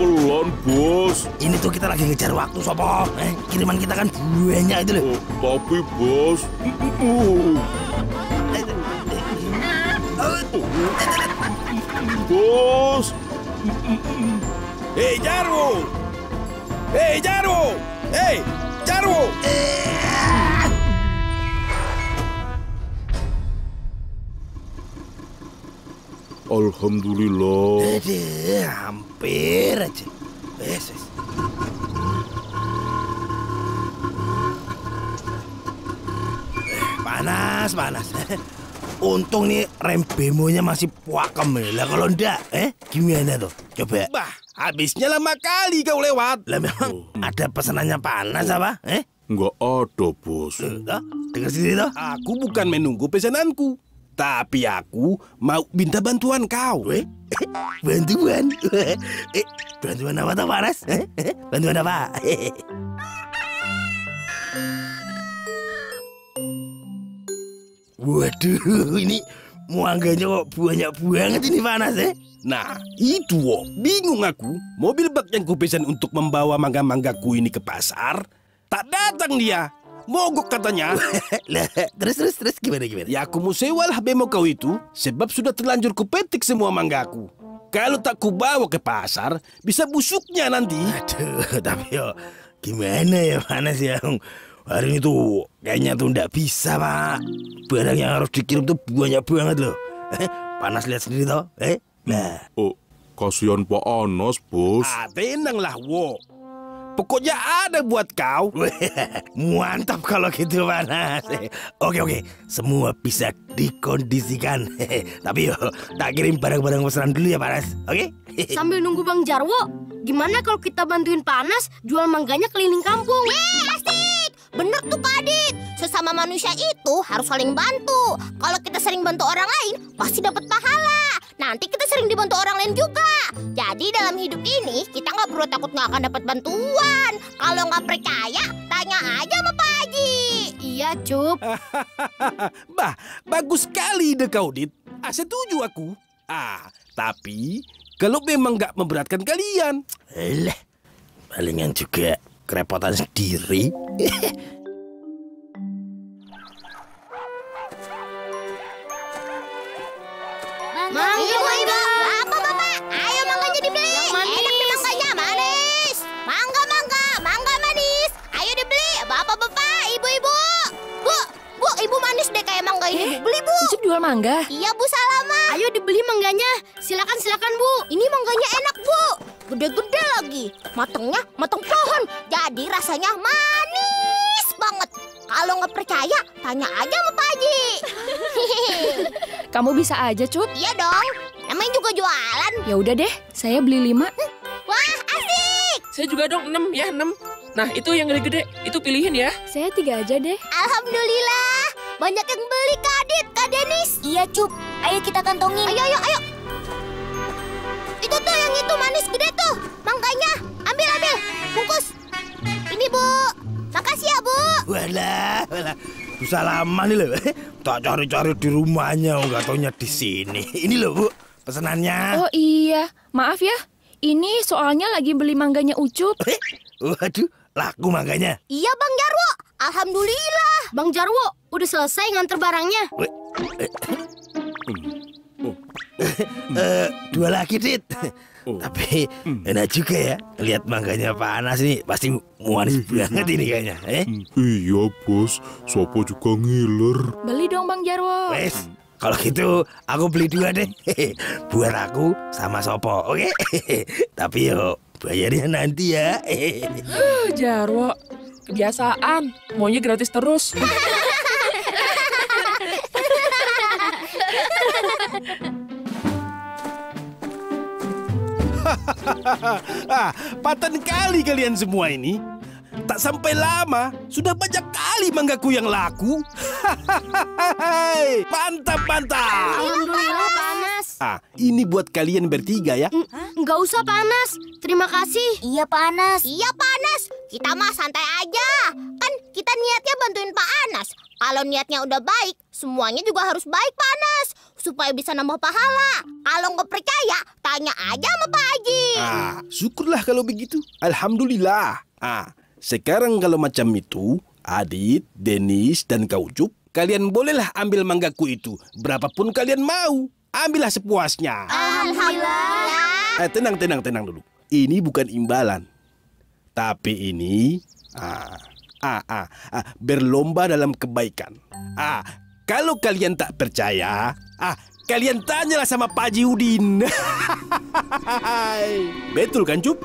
pelan-pelan, Bos. Ini tuh kita lagi ngejar waktu, Sopo. Eh, kiriman kita kan banyak itu loh. Oh, tapi, Bos. Bos. Hei Jarwo! Hei Jarwo! Hei Jarwo! Alhamdulillah. Aduh, hampir aja. Eh, Panas, panas. Untung nih rem bemonya masih puakem ya. Lah kalau enggak, eh gimana tuh? Coba. Bah, habisnya lama kali kau lewat. Lah memang ada pesanannya panas apa? Eh? Nggak ada, Bos. Dengar sendiri toh? Aku bukan menunggu pesananku. Tapi aku mau minta bantuan kau. Weh, bantuan. eh, bantuan apa tuh? Eh, eh, bantuan apa? Waduh, ini muangganya kok banyak banget ini panas eh. Nah, itu wo. Bingung aku. Mobil bak yang kupesan untuk membawa mangga-manggaku ini ke pasar. Tak datang dia. Mogok katanya. Lah, terus terus terus gimana gimana? Ya aku mau sewa lah bemo kau itu. Sebab sudah terlanjur kupetik semua manggaku. Kalau tak kubawa ke pasar, bisa busuknya nanti. Aduh, tapi yo gimana ya panas ya? Hari ini tuh kayaknya tuh ndak bisa pak. Barang yang harus dikirim tuh banyak banget loh. Eh, panas lihat sendiri toh, eh? Nah, Oh, kasihan Pak Anas, Bos. Ah, tenang lah, wo. Pokoknya ada buat kau. mantap kalau gitu panas. Oke oke, semua bisa dikondisikan. Tapi yo, tak kirim barang-barang pesanan dulu ya panas. Oke? Sambil nunggu Bang Jarwo, gimana kalau kita bantuin Panas jual mangganya keliling kampung? Weh, asik! Bener tuh Kak Adit. Sesama manusia itu harus saling bantu. Kalau kita sering bantu orang lain, pasti dapat pahala. Nanti kita sering dibantu orang lain juga. Jadi dalam hidup ini, kita nggak perlu takut nggak akan dapat bantuan. Kalau nggak percaya, tanya aja sama Pak Haji. Iya, Cup. bah, bagus sekali ide kau, Dit. Ah, setuju aku. Ah, tapi kalau memang nggak memberatkan kalian, Alah, palingan juga kerepotan sendiri. Mangga, ibu, ibu. Apa bapak? Ayo mangganya dibeli. Yang manis. Enak nih mangganya, manis. Mangga, mangga, mangga manis. Ayo dibeli. Bapak, bapak, ibu, ibu. Bu, bu, ibu manis deh kayak mangga ini. Bu. Beli bu. Ucup jual mangga. Iya bu, salaman. Ayo dibeli mangganya. Silakan, silakan, Bu. Ini mangganya enak bu. Gede-gede lagi. Matangnya matang pohon. Jadi rasanya manis banget. Kalau nggak percaya, tanya aja sama Pak Haji. Kamu bisa aja, Cup. iya dong. Namanya juga jualan. Ya udah deh, saya beli lima. Wah, asik. Saya juga dong 6 ya 6. Nah itu yang gede-gede, itu pilihin ya. Saya tiga aja deh. Alhamdulillah. Banyak yang beli Kak Adit, Kak Denis. Iya, Cup. Ayo kita kantongin. Ayo, ayo, ayo. Itu tuh yang itu manis gede tuh. Mangganya. Ambil, ambil. Bungkus. Ini, Bu. Makasih ya, Bu. Walah, walah. Susah lama nih loh. Tak cari-cari di rumahnya, nggak taunya di sini. Ini loh bu, pesanannya. Oh iya, maaf ya. Ini soalnya lagi beli mangganya Ucup. Eh, waduh, laku makanya. Iya, Bang Jarwo. Alhamdulillah. Bang Jarwo, udah selesai nganter barangnya. Eh, dua lagi, Dit. Oh. Tapi enak juga ya. Lihat mangganya panas nih, pasti manis banget ini kayaknya. Eh, Iya, Bos. Sopo juga ngiler. Beli dong Bang Jarwo. wes. Kalau gitu, aku beli dua deh. Buat aku sama Sopo, oke? Tapi yo, bayarnya nanti ya. Jarwo, kebiasaan. Maunya gratis terus. ah, paten kali kalian semua ini. Tak sampai lama, sudah banyak kali manggaku yang laku. mantap, mantap. Alhamdulillah, Panas. Ah, ini buat kalian bertiga ya. Nggak usah, Panas. Terima kasih. Iya, Panas. Iya, Panas. Kita mah santai aja. Kan kita niatnya bantuin Pak Anas. Kalau niatnya udah baik, semuanya juga harus baik, Panas. Supaya bisa nambah pahala. Kalau nggak percaya, tanya aja sama Pak Haji. Ah, syukurlah kalau begitu. Alhamdulillah. Ah, sekarang kalau macam itu, Adit, Denis, dan kau Cup, kalian bolehlah ambil manggaku itu. Berapapun kalian mau. Ambillah sepuasnya. Alhamdulillah. Eh, tenang, tenang, tenang dulu. Ini bukan imbalan. Tapi ini ah, ah, ah, ah, berlomba dalam kebaikan. Ah, kalau kalian tak percaya, ah, kalian tanyalah sama Pak Haji Udin. Betul kan, Cup?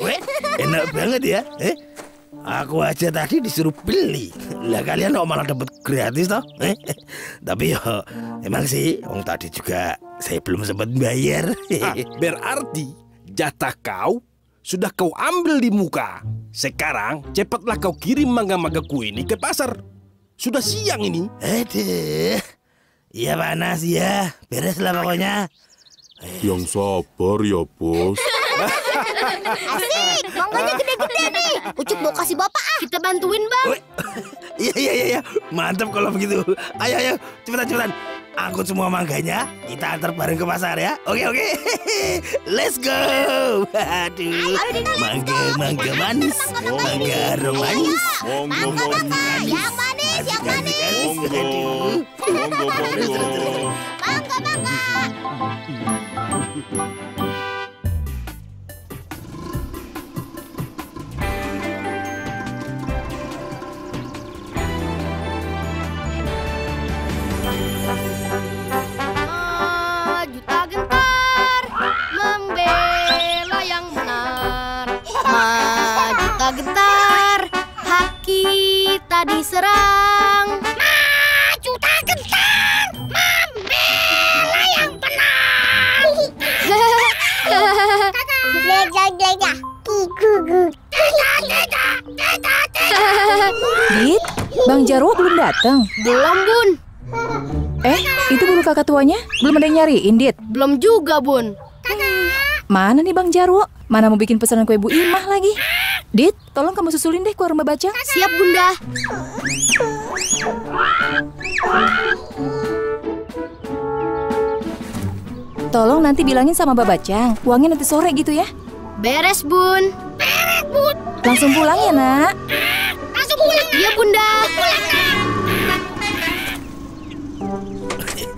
Weh, enak banget ya. Eh? Aku aja tadi disuruh beli. Lah kalian kok malah dapat gratis toh? Eh? Tapi yo emang sih wong tadi juga saya belum sempat bayar. Ah, berarti jatah kau sudah kau ambil di muka. Sekarang cepatlah kau kirim mangga-manggaku ini ke pasar. Sudah siang ini. Aduh. Iya panas ya. Beres lah pokoknya. Yang sabar ya, Bos. Asik, mangganya gede-gede nih. Ucup mau kasih bapak ah. Kita bantuin, Bang. Iya iya iya iya. Mantap kalau begitu. Ayo ayo, cepetan cepetan. Angkut semua mangganya, kita antar bareng ke pasar ya. Oke oke. Let's go. Aduh. Mangga mangga manis. Mangga manis. Monggo, Mangga Maju tak gentar, membela yang benar. Maju tak gentar, hak kita diserang. Datang. Belum, Bun. Eh, itu guru kakak tuanya? Belum ada yang nyariin, Dit. Belum juga, Bun. Mana nih Bang Jarwo? Mana mau bikin pesanan kue Bu Imah lagi? Dit, tolong kamu susulin deh ke rumah baca. Siap, Bunda. Tolong nanti bilangin sama Mbak Bacang, uangnya nanti sore gitu ya. Beres, Bun. Langsung pulang ya, Nak. Langsung pulang. Iya, Bunda.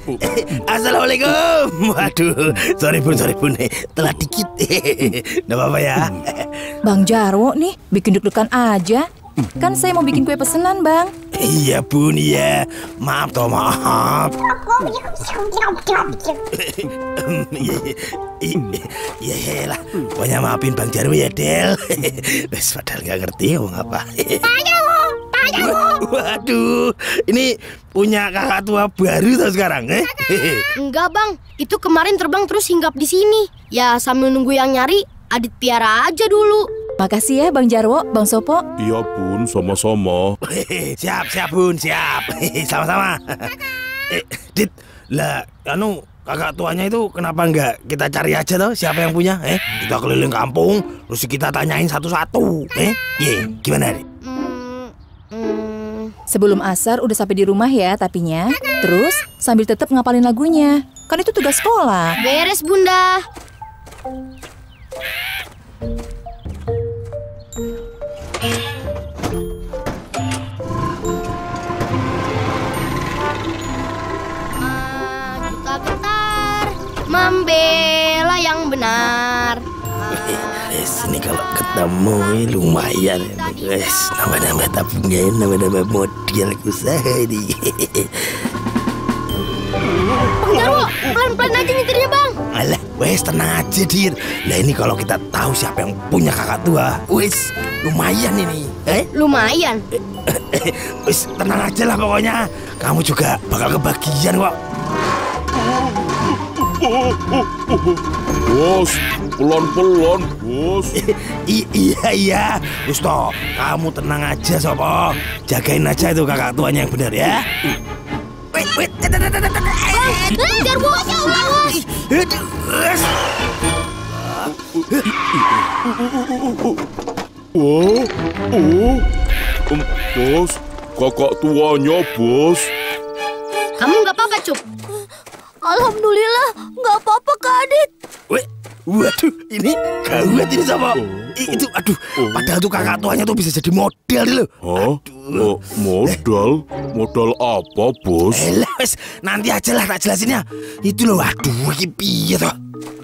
Assalamualaikum. Waduh, sorry bun, sorry bun, telat dikit. Nggak apa-apa ya. Bang Jarwo nih, bikin deg-degan aja. Kan saya mau bikin kue pesenan, Bang. Iya bun, iya. Maaf toh, maaf. Iya, iya lah. Pokoknya maafin Bang Jarwo ya, Del. Wes padahal nggak ngerti ngomong apa. Waduh, ini punya kakak tua baru tuh sekarang, eh? Enggak, Bang. Itu kemarin terbang terus hinggap di sini. Ya, sambil nunggu yang nyari, Adit piara aja dulu. Makasih ya Bang Jarwo, Bang Sopo. Iya, Bun, sama-sama. siap, siap bun, siap. Sama-sama. Eh, Dit, lah, anu kakak tuanya itu kenapa nggak kita cari aja tuh siapa yang punya? Eh, kita keliling kampung, terus kita tanyain satu-satu. Eh, ye, gimana Dit? Hmm, Sebelum asar udah sampai di rumah ya tapinya. Terus sambil tetap ngapalin lagunya. Kan itu tugas sekolah. beres, Bunda. Gentar, membela yang benar. Wes, ini kalau ketemu eh, lumayan. Wes, nambah-nambah tabungan, nambah-nambah modal usaha ini. Jarwo, pelan-pelan aja nyetirnya, Bang. Alah, wes tenang aja, Dir. Lah ini kalau kita tahu siapa yang punya kakak tua, wes lumayan ini. Eh, Lumayan. wes tenang aja lah pokoknya. Kamu juga bakal kebagian kok. Bos, pelan-pelan, bos. I- iya iya, Wes toh, kamu tenang aja sopo. Jagain aja itu kakak tuanya yang benar ya. Wait, wait, tet, tet, tet, tet, tet. Eh, Jarwo, ya wes. Oh, oh. Bos, kakak tuanya, bos. Kamu nggak apa-apa, Cup? Alhamdulillah, nggak apa-apa Kak Adit. Waduh, ini gawat ini sama. I- itu, aduh, padahal tuh kakak tuanya tuh bisa jadi model loh. Hah? Oh, modal? Modal apa, bos? Elah, wes, nanti aja lah tak jelasin ya. Itu loh, aduh, ini piye toh?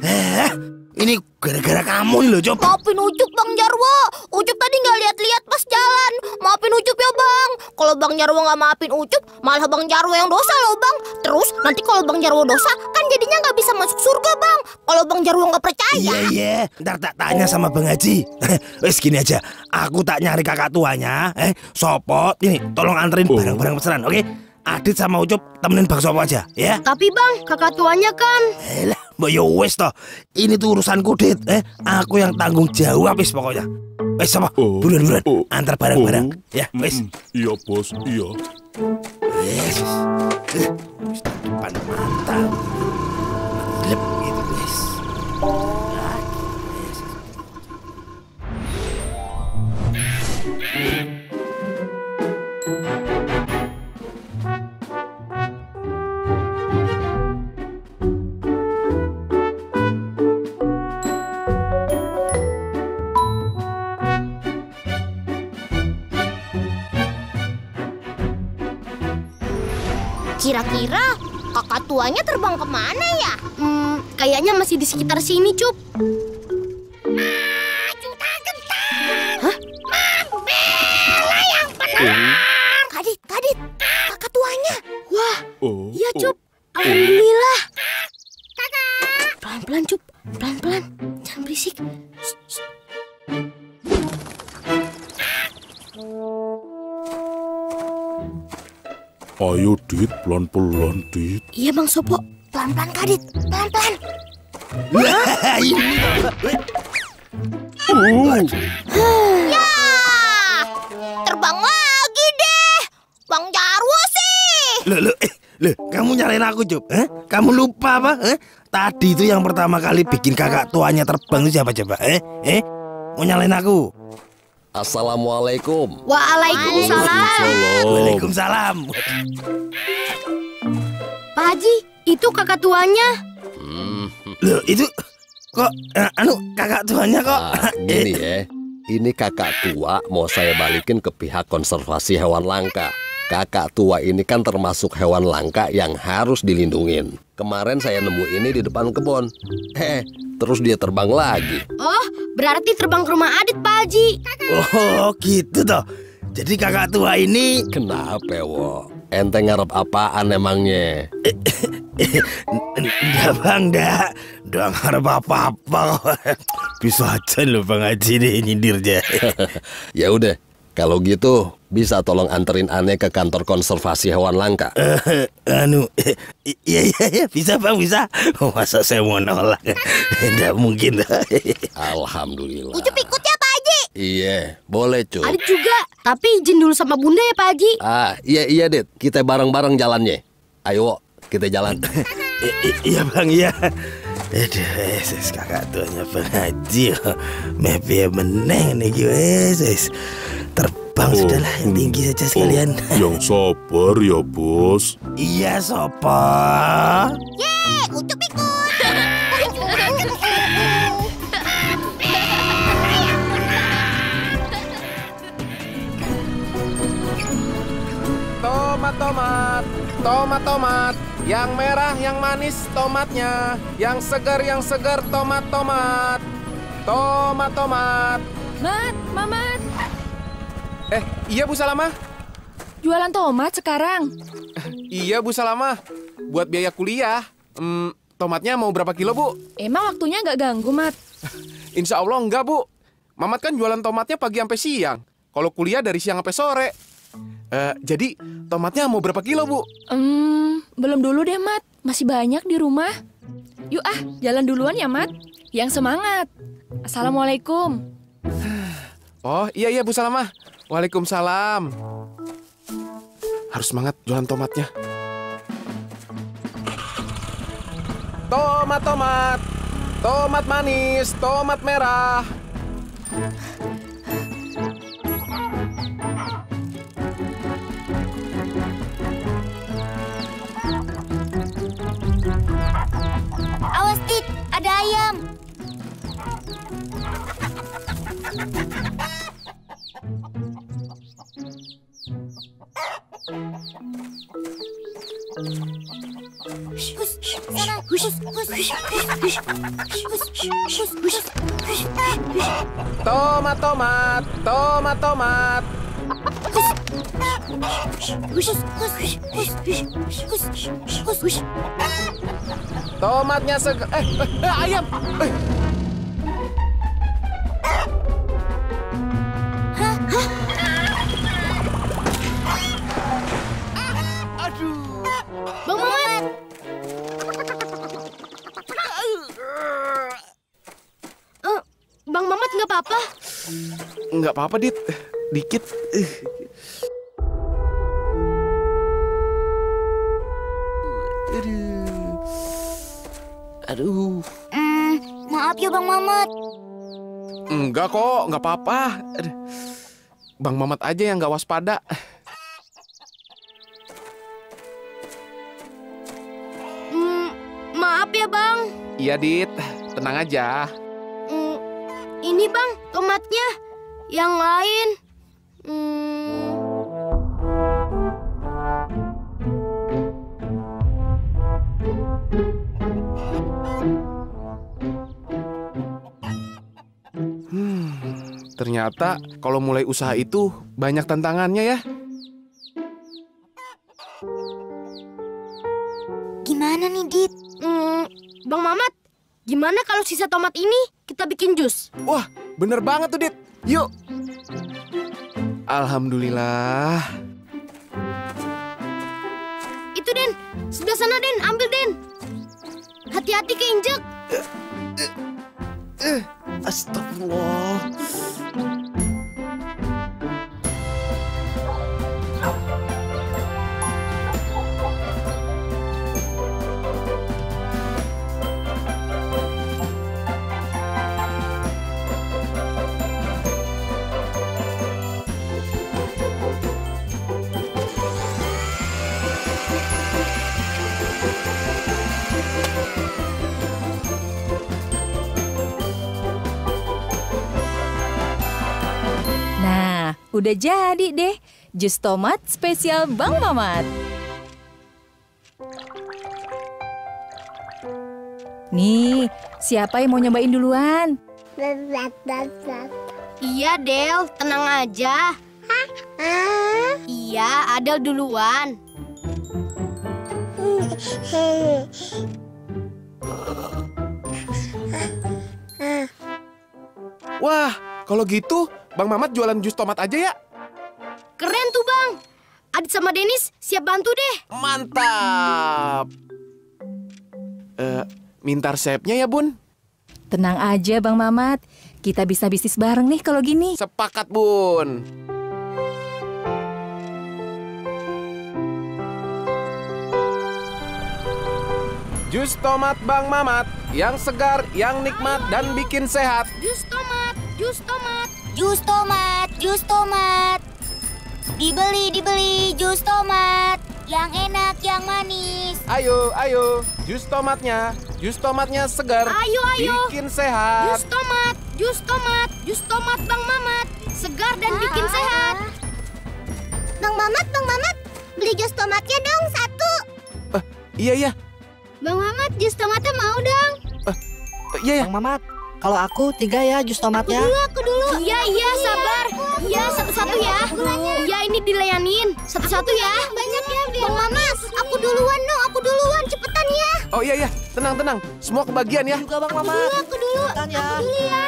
Eh, ini gara-gara kamu nih loh, Cop. Maafin Ucup Bang Jarwo. Ucup tadi nggak lihat-lihat pas jalan. Maafin Ucup ya Bang. Kalau Bang Jarwo nggak maafin Ucup, malah Bang Jarwo yang dosa loh Bang. Terus nanti kalau Bang Jarwo dosa, kan jadinya nggak bisa masuk surga Bang. Kalau Bang Jarwo nggak percaya. Iya, iya. Ntar tak tanya sama Bang Haji. Wes gini aja, aku tak nyari kakak tuanya. Eh, Sopo, ini tolong anterin Oh. barang-barang pesanan, oke? Adit sama Ucup temenin Bang Sopo aja, ya? Tapi bang, kakak tuanya kan Elah, mbak yo wes toh. Ini tuh urusanku, Dit. Eh, aku yang tanggung jawab wis pokoknya. Wes sama, Oh. buruan buruan. Oh. Antar barang-barang. Oh. Ya. Mm, Iya, bos. Iya. Eh, wis depan mata. Lep gitu, wes. Kira-kira kakak tuanya terbang ke mana ya? hmm, kayaknya masih di sekitar sini, Cup. Pelan-pelan, Dit. Iya, Bang Sopo. Pelan-pelan Kadit, pelan-pelan. Wah, ini. Ya, terbang lagi deh. Bang Jarwo sih. Loh, loh, eh, loh, kamu nyalain aku, Cup? Eh? Kamu lupa apa? Eh? Tadi itu yang pertama kali bikin kakak tuanya terbang itu siapa coba? Eh? Eh? Mau nyalain aku? Assalamualaikum. Waalaikumsalam. Waalaikumsalam. Pak Haji, itu kakak tuanya. Hmm, Loh, itu kok eh, anu kakak tuanya kok? ah, gini ya. Ini kakak tua mau saya balikin ke pihak konservasi hewan langka. Kakak tua ini kan termasuk hewan langka yang harus dilindungin. Kemarin saya nemu ini di depan kebun. Heh, terus dia terbang lagi. Oh, berarti terbang ke rumah Adit, Pak Haji. Oh, gitu toh. Jadi kakak tua ini Kenapa, wo? Ente ngarep apaan emangnya? Enggak bang, enggak Udah ngarep apa-apa kok. Bisa aja loh Bang Haji nih nyindir aja ya udah, kalau gitu bisa tolong anterin aneh ke kantor konservasi hewan langka. Eh, Anu, iya iya iya bisa bang bisa Masa saya mau nolak Enggak mungkin Alhamdulillah. Ucup ikut ya Pak Haji. Iya, boleh cuy. Adit juga. Tapi izin dulu sama Bunda ya, Pak Haji. Ah, iya iya, Dit. Kita bareng-bareng jalannya. Ayo, kita jalan. Iya bang iya Aduh, wes kakak tuanya Bang Haji Mepe ya meneng nih wes Terbang Oh, sudahlah yang tinggi saja sekalian. Oh, yang sabar ya, bos. Iya sopo Eh, Ucup ikut. Tomat, tomat, tomat, tomat. Yang merah, yang manis, tomatnya. Yang segar, yang segar, tomat, tomat. Tomat, tomat. Mat, Mamat, Eh, iya Bu Salama? jualan tomat sekarang. Iya Bu Salama. Buat biaya kuliah. Hmm, tomatnya mau berapa kilo Bu? Emang waktunya nggak ganggu, Mat? Insya Allah enggak Bu. Mamat kan jualan tomatnya pagi sampai siang. Kalau kuliah dari siang sampai sore. Eh, jadi tomatnya mau berapa kilo Bu? Hmm, belum dulu deh, Mat. Masih banyak di rumah. Yuk ah, jalan duluan ya, Mat. Yang semangat. Assalamualaikum. Oh iya iya Bu Salamah. Waalaikumsalam. Harus semangat jualan tomatnya. Tomat tomat, tomat manis, tomat merah. Tomat, tomat, tomat, tomat. Tomatnya segar. Eh, eh, eh, ayam. Eh. Nggak apa-apa, Dit. Dikit. Eh. Aduh. Aduh. Hmm, maaf ya Bang Mamat. Enggak kok, nggak apa-apa. Bang Mamat aja yang nggak waspada. Hmm, maaf ya Bang. Iya, Dit. Tenang aja. Hmm, ini Bang tomatnya. Yang lain. Hmm, Ternyata kalau mulai usaha itu banyak tantangannya ya. Gimana nih, Dit? hmm, Bang Mamat, gimana kalau sisa tomat ini kita bikin jus? Wah, bener banget tuh, Dit. Yuk. Alhamdulillah. Itu Den, sebelah sana Den, ambil Den. Hati-hati keinjek. Astagfirullah. Udah jadi deh jus tomat spesial Bang Mamat. Nih, siapa yang mau nyobain duluan? Iya Del, tenang aja. Iya, Adel duluan. Wah, kalau gitu Bang Mamat jualan jus tomat aja ya. Keren tuh Bang. Adit sama Denis siap bantu deh. Mantap. Eh, minta resepnya ya, Bun. Tenang aja Bang Mamat, kita bisa bisnis bareng nih kalau gini. Sepakat, Bun. Jus tomat Bang Mamat, yang segar, yang nikmat, dan bikin sehat. Jus tomat, jus tomat. Jus tomat, jus tomat. Dibeli, dibeli jus tomat. Yang enak, yang manis. Ayo, ayo, jus tomatnya, jus tomatnya segar, Ayo, ayo. bikin sehat. Jus tomat, jus tomat, jus tomat Bang Mamat. Segar dan bikin sehat. Bang Mamat, Bang Mamat. Beli jus tomatnya dong, satu. Eh, iya, iya, Bang Mamat, jus tomatnya mau dong. eh, iya, iya. Bang Mamat, kalau aku tiga ya jus tomatnya. aku dulu. Iya, iya, sabar. Iya, satu-satu ya. Iya, ini dilayanin. Satu-satu ya. Banyak ya, Bang Mamat. Aku duluan dong, aku duluan. Cepetan ya. Oh iya, iya, tenang, tenang. Semua kebagian ya. Juga Bang Mamat. Aku dulu. Cepetan ya. Aku dulu ya.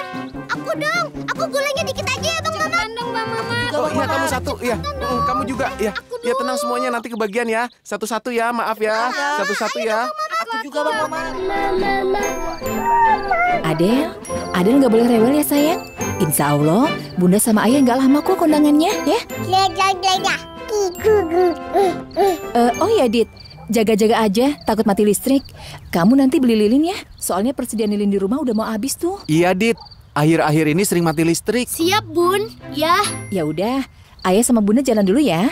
Aku dong. Aku gulanya dikit aja ya, Bang Mamat. dong, Bang Mamat. Oh iya, kamu satu, iya. Mm, kamu juga, ya. Ya tenang semuanya, nanti kebagian ya. Satu-satu ya, maaf ya. Satu-satu ya. Aku juga Bang Mamat. Adel, Adel nggak boleh rewel ya sayang. Insya Allah, Bunda sama Ayah nggak lama kok kondangannya ya. Eh, oh ya Dit, jaga-jaga aja, takut mati listrik. Kamu nanti beli lilin ya, soalnya persediaan lilin di rumah udah mau habis tuh. Iya, Dit. Akhir-akhir ini sering mati listrik. Siap, Bun. Ya. Ya udah, Ayah sama Bunda jalan dulu ya.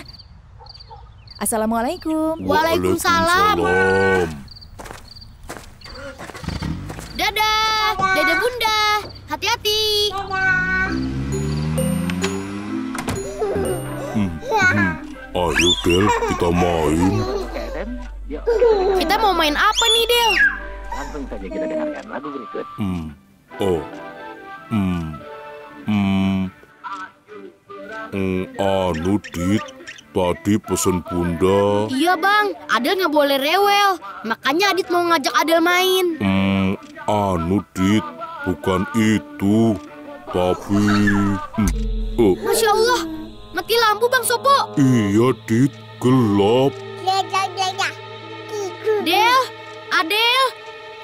Assalamualaikum. Waalaikumsalam. Waalaikumsalam. Hati-hati. Hmm, hmm. Ayo Del, kita main. Kita mau main apa nih, Del? saja kita dengarkan lagu berikut. Hmm. Oh. Hmm. Hmm. Hmm, anu dit, tadi pesen bunda. Iya bang, Adel nggak boleh rewel. Makanya Adit mau ngajak Adel main. Hmm, anu dit, bukan itu. Tapi, hmm, oh, Masya Allah, mati lampu bang Sopo. iya dit, gelap. Del, Adel,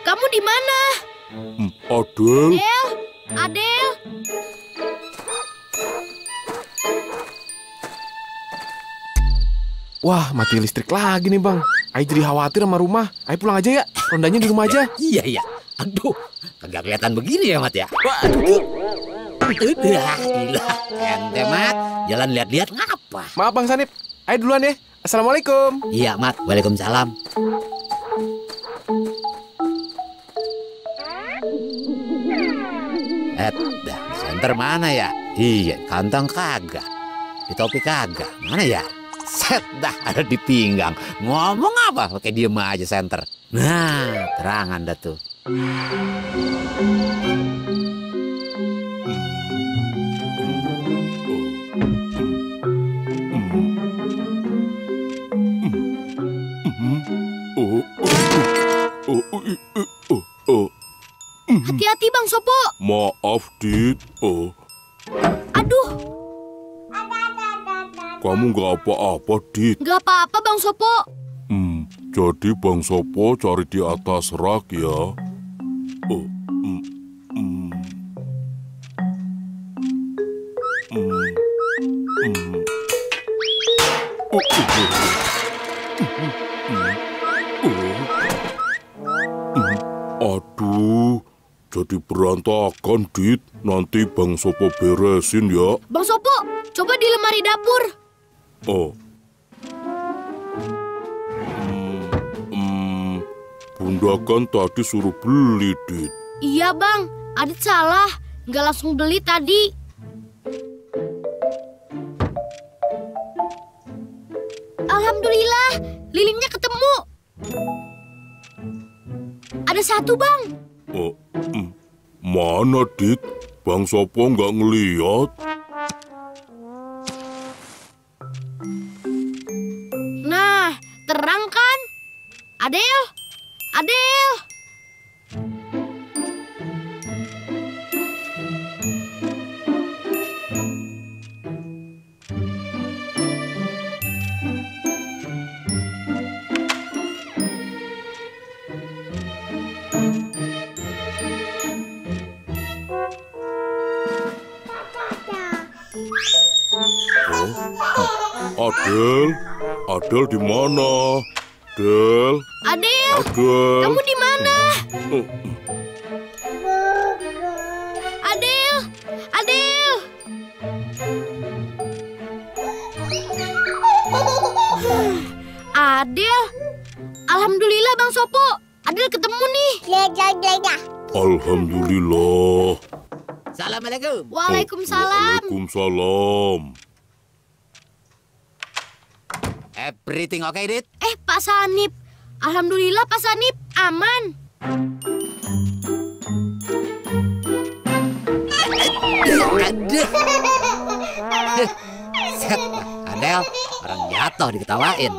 kamu di mana? Hmm, Adel, Adel, Adel. Wah, mati listrik lagi nih bang. Ayo jadi khawatir sama rumah. Ayo pulang aja ya. Rondanya di rumah aja. Iya, iya. Aduh, kagak kelihatan begini ya, Mat ya. Waduh. Udah, gila. Ente, Mat. Jalan lihat-lihat ngapa? Maaf bang Sanip. Ayo duluan ya. Assalamualaikum. Iya, Mat. Waalaikumsalam. Eh, dah, senter mana ya? Iya, kantong kagak. Di topi kagak. Mana ya? Set dah ada di pinggang. Ngomong apa? Pakai diem aja senter. Nah, terangan dah tuh. Hati-hati bang Sopo. maaf dit, oh, Aduh, kamu nggak apa-apa dit. nggak apa-apa bang Sopo. Hmm, jadi Bang Sopo cari di atas rak ya. Oh. Oh, oh, oh. Oh. Aduh, jadi berantakan, Dit. Nanti Bang Sopo beresin ya. Bang Sopo, coba di lemari dapur. Oh. Bunda kan tadi suruh beli, Dit. Iya bang, Adit salah. Nggak langsung beli tadi. Alhamdulillah, lilinnya ketemu. Ada satu bang. Oh, hmm. Mana, Dit? Bang Sopo nggak ngeliat? Nah, terang kan? Adel, Adel. Adel, Adel di mana? Del, Adel, Adel. kamu di mana? Oh, Adel, Adel. Adel, Alhamdulillah Bang Sopo. Adel ketemu nih. Alhamdulillah. Assalamualaikum. Waalaikumsalam. Waalaikumsalam. Everything okay, Dit? Eh, Pak Sanip. Alhamdulillah Pak Sanip aman. Set, Adel, orang jatuh diketawain.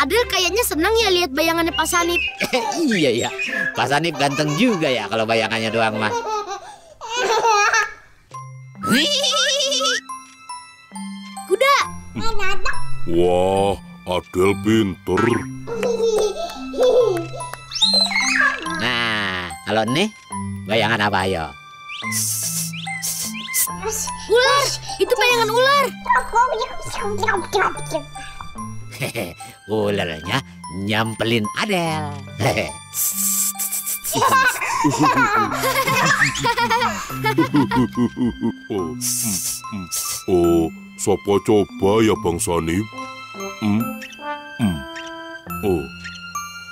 Adel kayaknya senang ya lihat bayangannya Pak Sanip. iya ya, Pak Sanip ganteng juga ya kalau bayangannya doang mah. Kuda. Wah, Adel pinter. Nah, kalau nih bayangan apa ayo? Ular, itu bayangan ular. Hehe, ularnya nyampelin Adel. Hehe. oh, hmm, hmm. oh, siapa coba ya Bang Sanip? Hmm, hmm. Oh,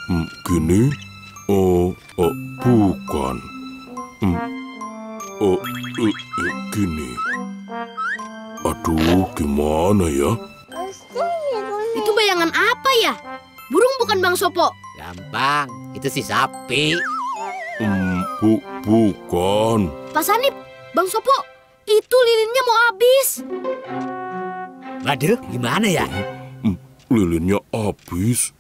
hmm, gini? Oh, oh, bukan. Hmm. Oh, eh, eh, gini. Aduh, gimana ya? Itu bayangan apa ya? Burung bukan Bang Sopo. Gampang, itu si sapi. Hmm, bu, bukan. Pak Sanip, Bang Sopo, itu lilinnya mau habis. Waduh, gimana ya? Lilinnya habis.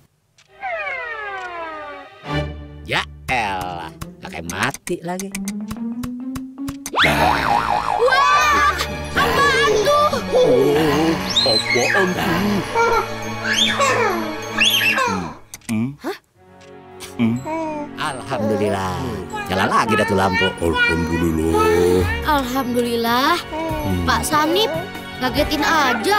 Ya elah, pakai mati lagi. Wah, apaan tuh? Oh, apaan tuh? Hmm? Hmm? Alhamdulillah. Jalan lagi dah tuh lampu. Alhamdulillah. Alhamdulillah, Hmm. Pak Sanip, ngagetin aja.